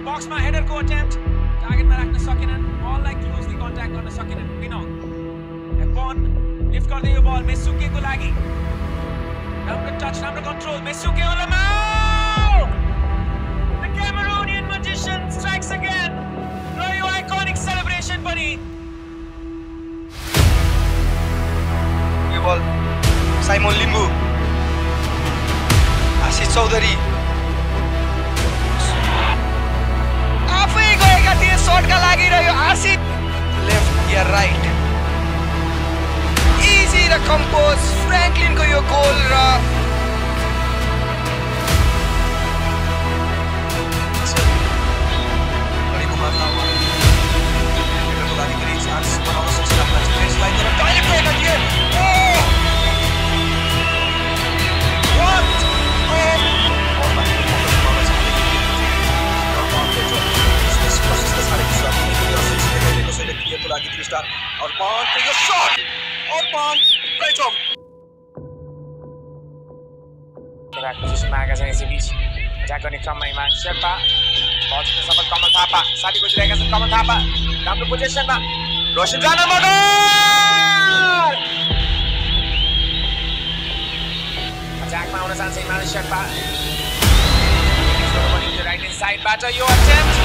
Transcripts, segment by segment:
बल बक्समा हेडरको अटेम्प्ट टार्गेटमा राख्न सकेनन् बललाई क्लोजली कन्ट्याक्ट गर्न सकेनन् विनोद एपन लिफ्ट गर्दै यो बल मेसुकेको लागि राम्रो टच राम्रो control मेसुके on the move! The Cameroonian magician strikes again. र यो आइकनिक सेलिब्रेसन पनि यो बल साइमोन लिम्बू आशिष चौधरी सर्टका लागि र यो आशिष लेफ्ट या राइट। इजी र कम्पोज फ्रेङ्कलिनको यो गोल। लागि थ्री स्टार अर्पणको यो सट अर्पण प्लेटम ब्याक पोजिसनमा आएका छन् यसैबिच अट्याक गर्ने क्रममा इमान शेर्पा सफल कमल थापा साथी खोजिरहेका छन् कमल थापा राम्रो पोजिसनमा रोशन राणा मगर अट्याकमा आउन चाहन्छ इमान शेर्पा राइट ह्यान्ड साइडबाट यो attempt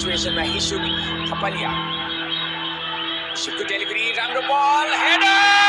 सिचुएसनमा हिसुक थपलिया हिसुकको डेलिभरी राम्रो बल हेडर